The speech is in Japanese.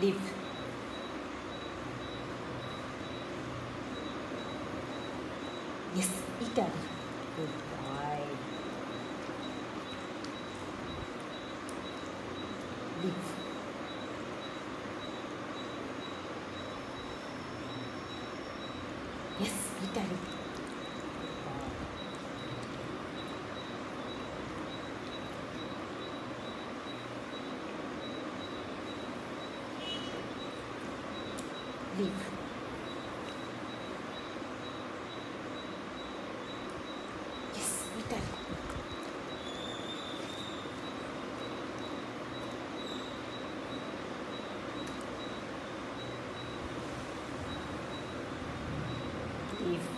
live yes Italy good boy live yes Italy leaf. Yes, we done. Leaf.